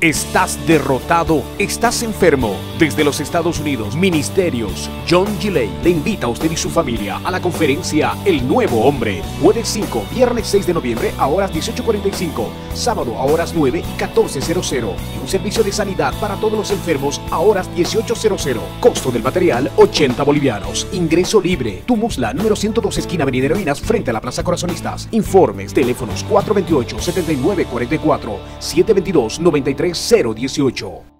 Estás derrotado, estás enfermo. Desde los Estados Unidos, Ministerios, John Gilley le invita a usted y su familia a la conferencia El Nuevo Hombre. Jueves 5, viernes 6 de noviembre a horas 18.45, sábado a horas 9 y 14.00. Y un servicio de sanidad para todos los enfermos a horas 18.00. Costo del material 80 bolivianos. Ingreso libre. Tumusla, número 102, esquina Avenida Heroínas, frente a la Plaza Corazonistas. Informes, teléfonos 428-7944, 722-93. 018.